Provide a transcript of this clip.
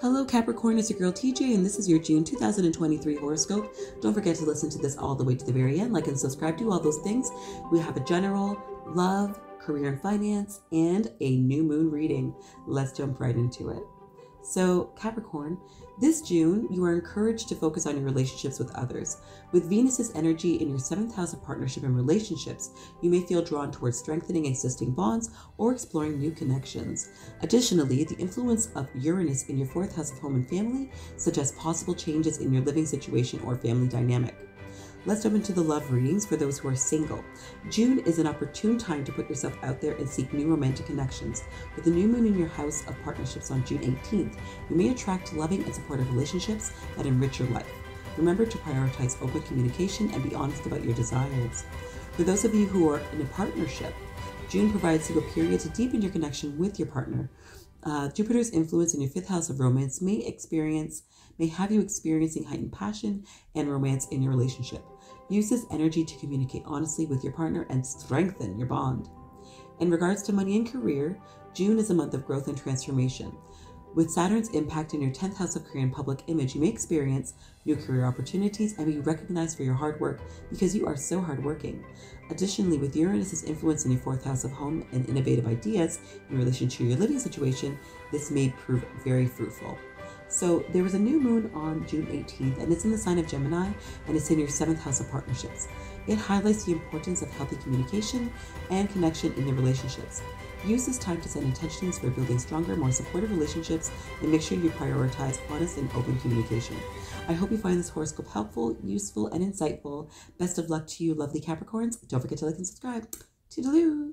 Hello, Capricorn, it's your girl TJ, and this is your June 2023 horoscope. Don't forget to listen to this all the way to the very end, like and subscribe to all those things. We have a general, love, career and finance, and a new moon reading. Let's jump right into it. So, Capricorn, this June, you are encouraged to focus on your relationships with others. With Venus's energy in your seventh house of partnership and relationships, you may feel drawn towards strengthening existing bonds or exploring new connections. Additionally, the influence of Uranus in your fourth house of home and family suggests possible changes in your living situation or family dynamic. Let's jump into the love readings for those who are single. June is an opportune time to put yourself out there and seek new romantic connections. With the new moon in your house of partnerships on June 18th, you may attract loving and supportive relationships that enrich your life. Remember to prioritize open communication and be honest about your desires. For those of you who are in a partnership, June provides you a period to deepen your connection with your partner. Uh, Jupiter's influence in your fifth house of romance may experience may have you experiencing heightened passion and romance in your relationship. Use this energy to communicate honestly with your partner and strengthen your bond. In regards to money and career, June is a month of growth and transformation. With Saturn's impact in your 10th house of career and public image, you may experience new career opportunities and be recognized for your hard work because you are so hardworking. Additionally, with Uranus's influence in your 4th house of home and innovative ideas in relation to your living situation, this may prove very fruitful. So there was a new moon on June 18th, and it's in the sign of Gemini, and it's in your seventh house of partnerships. It highlights the importance of healthy communication and connection in your relationships. Use this time to set intentions for building stronger, more supportive relationships, and make sure you prioritize honest and open communication. I hope you find this horoscope helpful, useful, and insightful. Best of luck to you, lovely Capricorns. Don't forget to like and subscribe. Toodaloo!